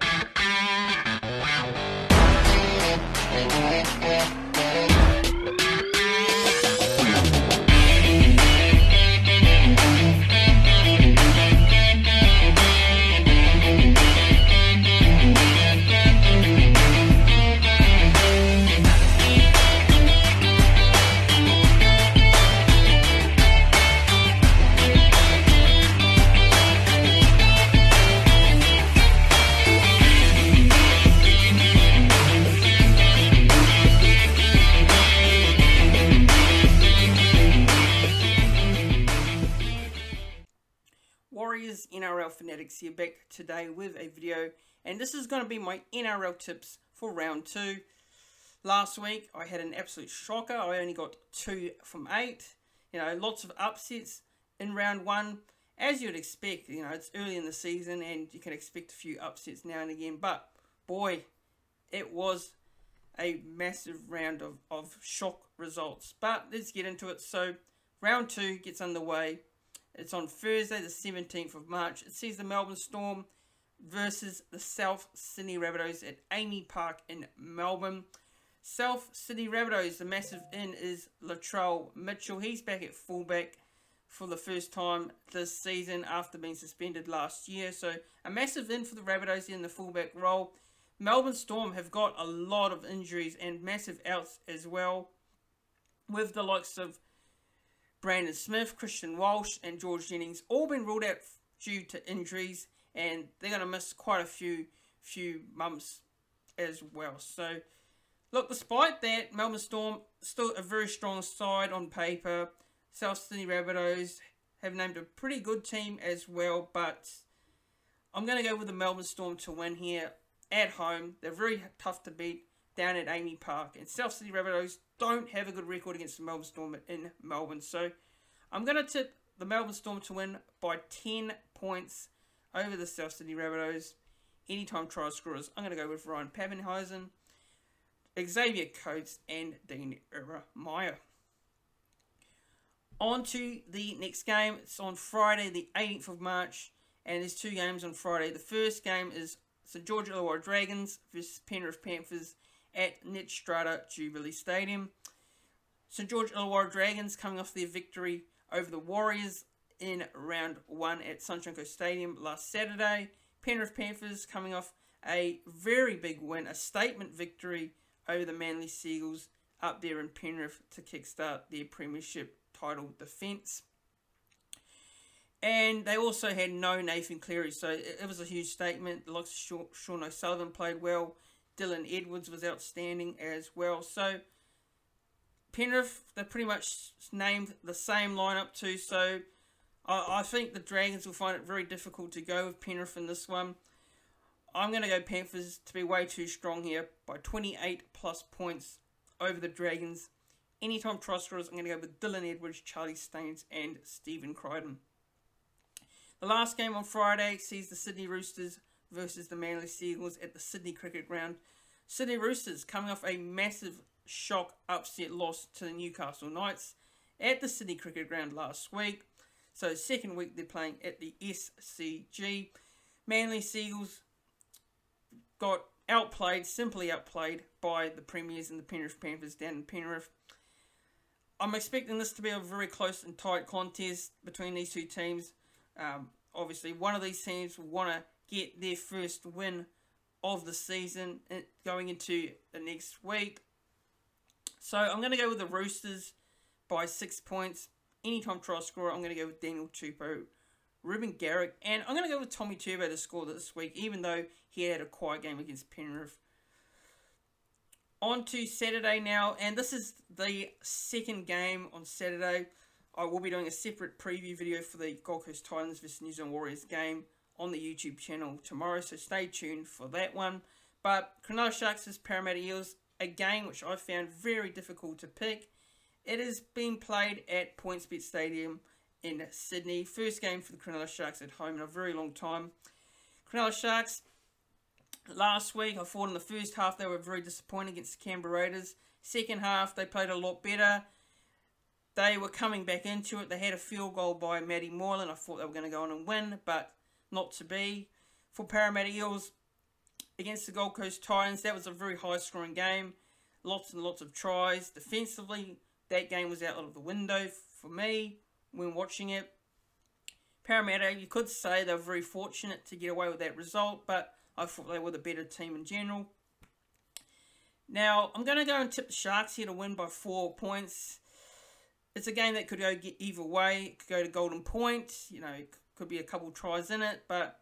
Warriors NRL Fanatics here back today with a video and this is going to be my NRL tips for round 2. Last week I had an absolute shocker, I only got 2 from 8. You know, lots of upsets in round 1 as you'd expect, you know, it's early in the season and you can expect a few upsets now and again but boy, it was a massive round of, of shock results. But let's get into it. So round 2 gets underway it's on Thursday, the 17th of March. It sees the Melbourne Storm versus the South Sydney Rabbitohs at AAMI Park in Melbourne. South Sydney Rabbitohs, the massive in is Latrell Mitchell. He's back at fullback for the first time this season after being suspended last year. So a massive in for the Rabbitohs in the fullback role. Melbourne Storm have got a lot of injuries and massive outs as well with the likes of Brandon Smith, Christian Welch, and George Jennings all been ruled out due to injuries, and they're going to miss quite a few few months as well. So, look, despite that, Melbourne Storm still a very strong side on paper. South Sydney Rabbitohs have named a pretty good team as well, but I'm going to go with the Melbourne Storm to win here at home. They're very tough to beat down at AAMI Park. And South Sydney Rabbitohs don't have a good record against the Melbourne Storm in Melbourne. So I'm going to tip the Melbourne Storm to win by 10 points over the South Sydney Rabbitohs. Anytime try scorers, I'm going to go with Ryan Papenhuyzen, Xavier Coates, and Dean Meyer. On to the next game. It's on Friday, the 18th of March, and there's two games on Friday. The first game is St George Illawarra Dragons versus Penrith Panthers at Netstrata Jubilee Stadium. St George Illawarra Dragons coming off their victory over the Warriors in round one at Sunshine Coast Stadium last Saturday. Penrith Panthers coming off a very big win, a statement victory over the Manly Sea Eagles up there in Penrith to kickstart their premiership title defence. And they also had no Nathan Cleary, so it was a huge statement. The likes of Sean O'Sullivan played well. Dylan Edwards was outstanding as well. So Penrith, they're pretty much named the same lineup too. So I, I think the Dragons will find it very difficult to go with Penrith in this one. I'm going to go Panthers to be way too strong here by 28 plus points over the Dragons. Anytime try I'm going to go with Dylan Edwards, Charlie Staines, and Stephen Crichton. The last game on Friday sees the Sydney Roosters versus the Manly Sea Eagles at the Sydney Cricket Ground. Sydney Roosters coming off a massive shock upset loss to the Newcastle Knights at the Sydney Cricket Ground last week. So second week they're playing at the SCG. Manly Sea Eagles got outplayed, simply outplayed by the Premiers and the Penrith Panthers down in Penrith. I'm expecting this to be a very close and tight contest between these two teams. Um, obviously, one of these teams will want to get their first win of the season eh, going into the next week. So I'm going to go with the Roosters by six points. Anytime try scorer, I'm going to go with Daniel Tupou, Reuben Garrick, and I'm going to go with Tommy Turbo to score this week, even though he had a quiet game against Penrith. On to Saturday now, and this is the second game on Saturday. I will be doing a separate preview video for the Gold Coast Titans vs New Zealand Warriors game on the YouTube channel tomorrow, so stay tuned for that one. But Cronulla Sharks vs Parramatta Eels, a game which I found very difficult to pick. It has been played at PointsBet Stadium in Sydney. First game for the Cronulla Sharks at home in a very long time. Cronulla Sharks, last week, I thought in the first half they were very disappointing against the Canberra Raiders. Second half, they played a lot better. They were coming back into it. They had a field goal by Matty Moylan. I thought they were going to go on and win, but not to be. For Parramatta Eels, against the Gold Coast Titans. That was a very high scoring game. Lots and lots of tries. Defensively, that game was out of the window for me when watching it. Parramatta, you could say they were very fortunate to get away with that result, but I thought they were the better team in general. Now, I'm going to go and tip the Sharks here to win by four points. It's a game that could go either way. It could go to golden point. You know, could be a couple tries in it, but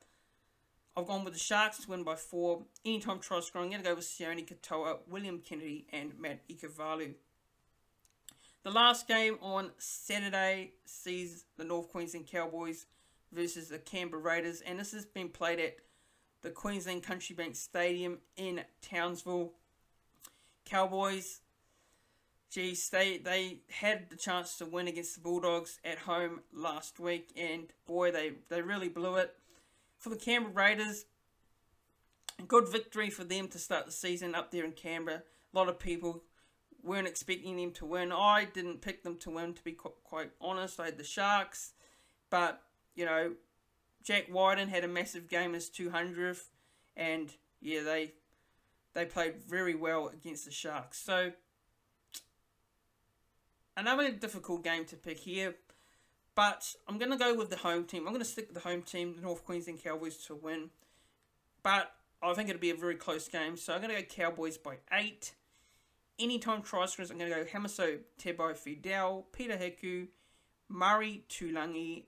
I've gone with the Sharks to win by four. Anytime try scoring, I'm going to go with Sione Katoa, William Kennedy, and Matt Ikuvalu. The last game on Saturday sees the North Queensland Cowboys versus the Canberra Raiders, and this has been played at the Queensland Country Bank Stadium in Townsville. Cowboys, geez, they, they had the chance to win against the Bulldogs at home last week, and boy, they, they really blew it. For the Canberra Raiders, a good victory for them to start the season up there in Canberra. A lot of people weren't expecting them to win. I didn't pick them to win, to be quite honest. I had the Sharks, but, you know, Jack Wighton had a massive game as 200th, and, yeah, they they played very well against the Sharks. So, another difficult game to pick here. But I'm going to go with the home team. I'm going to stick with the home team, the North Queensland Cowboys, to win. But I think it'll be a very close game. So I'm going to go Cowboys by 8. Anytime try scorers, I'm going to go Hamiso Tebo Fidel, Peta Hiku, Murray Taulagi,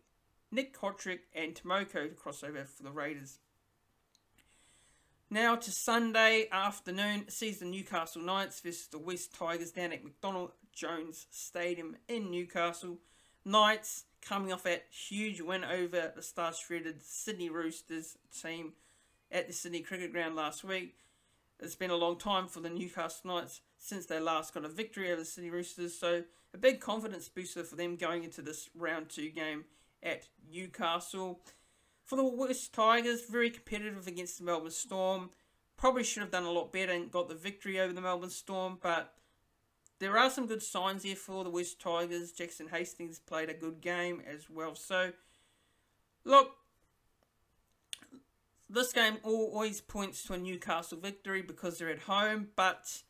Nick Cotric, and Timoko to cross over for the Raiders. Now to Sunday afternoon sees the Newcastle Knights versus the West Tigers down at McDonald Jones Stadium in Newcastle. Knights coming off that huge win over the star-shredded Sydney Roosters team at the Sydney Cricket Ground last week. It's been a long time for the Newcastle Knights since they last got a victory over the Sydney Roosters, so a big confidence booster for them going into this round two game at Newcastle. For the West Tigers, very competitive against the Melbourne Storm. Probably should have done a lot better and got the victory over the Melbourne Storm, but there are some good signs here for the West Tigers. Jackson Hastings played a good game as well. So, look, this game always points to a Newcastle victory because they're at home, but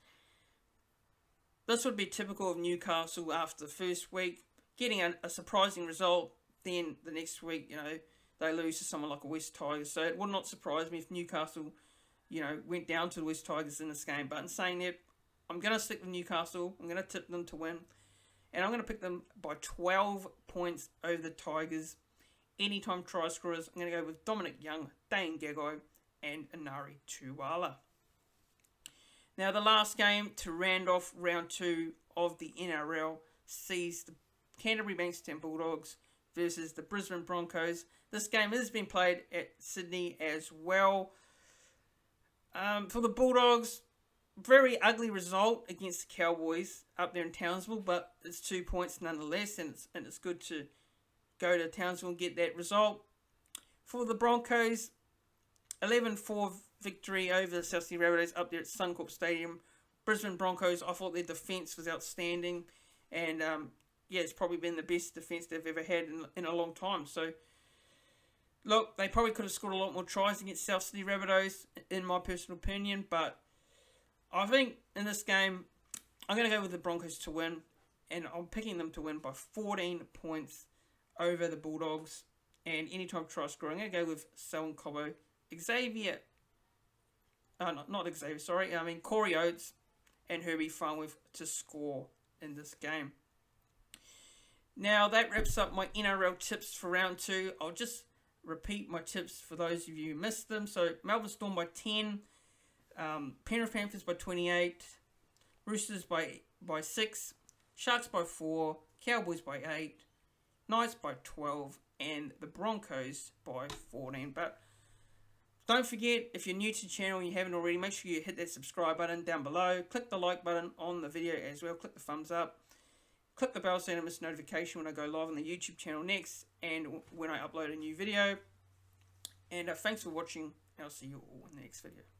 this would be typical of Newcastle after the first week. Getting a, a surprising result, then the next week, you know, they lose to someone like a West Tigers. So it would not surprise me if Newcastle, you know, went down to the West Tigers in this game. But in saying that, I'm going to stick with Newcastle. I'm going to tip them to win. And I'm going to pick them by 12 points over the Tigers. Anytime try scorers, I'm going to go with Dominic Young, Dane Gagai, and Enari Tuala. Now, the last game to round off round two of the NRL sees the Canterbury Bankstown Bulldogs versus the Brisbane Broncos. This game has been played at Sydney as well. Um, for the Bulldogs, very ugly result against the Cowboys up there in Townsville, but it's two points nonetheless, and it's, and it's good to go to Townsville and get that result. For the Broncos, 11-4 victory over the South Sydney Rabbitohs up there at Suncorp Stadium. Brisbane Broncos, I thought their defence was outstanding, and um, yeah, it's probably been the best defence they've ever had in, in a long time. So, look, they probably could have scored a lot more tries against South Sydney Rabbitohs, in my personal opinion, but I think in this game, I'm going to go with the Broncos to win, and I'm picking them to win by 14 points over the Bulldogs. And any anytime try score, I'm going to go with Selwyn Cobbo, Xavier, uh, not, not Xavier, sorry, I mean Corey Oates and Herbie Farnworth to score in this game. Now that wraps up my NRL tips for round two. I'll just repeat my tips for those of you who missed them. So Melbourne Storm by 10, um, Penrith Panthers by 28, Roosters by, by 6, Sharks by 4, Cowboys by 8, Knights by 12, and the Broncos by 14. But don't forget, if you're new to the channel and you haven't already, make sure you hit that subscribe button down below. Click the like button on the video as well. Click the thumbs up. Click the bell so you don't miss notification when I go live on the YouTube channel next and when I upload a new video. And uh, thanks for watching. I'll see you all in the next video.